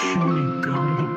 Shiny.